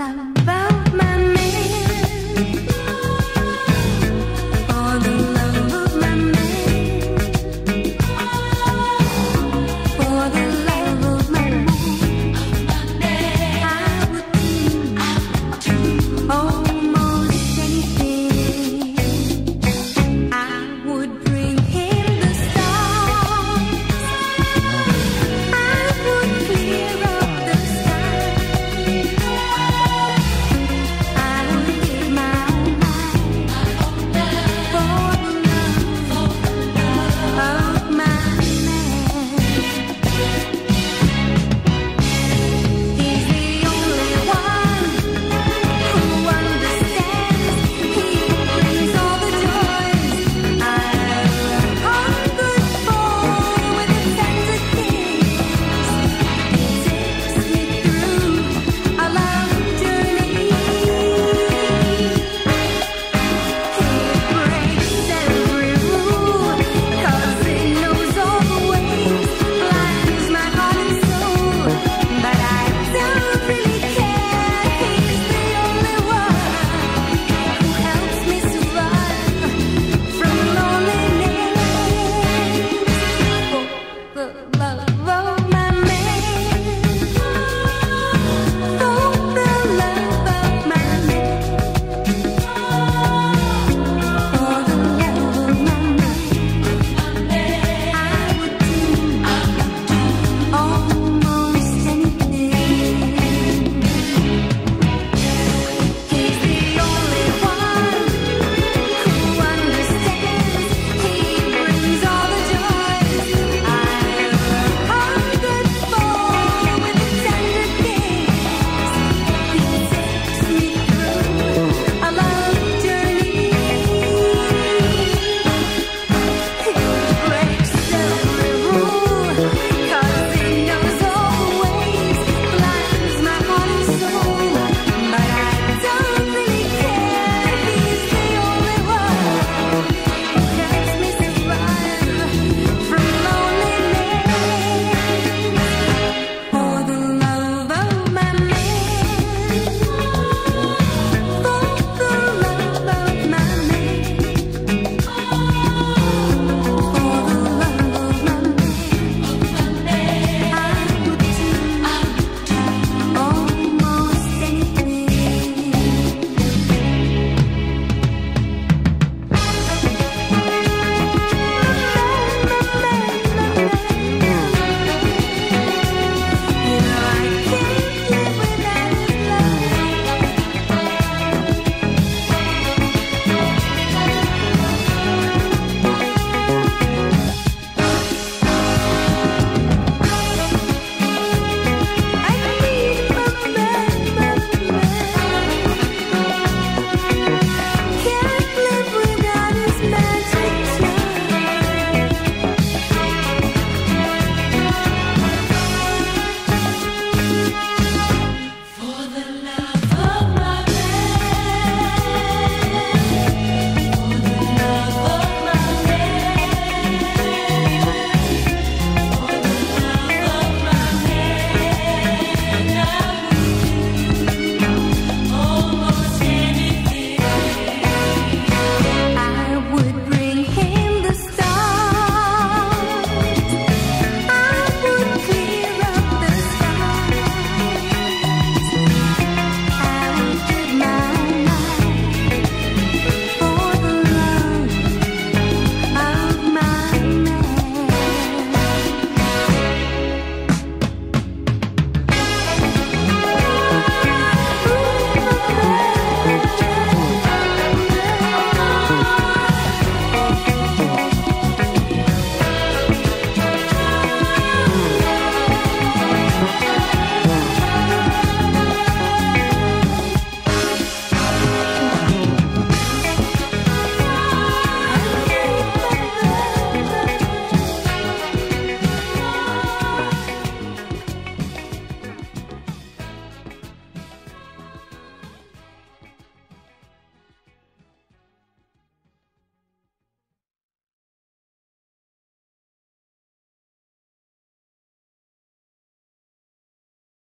alone.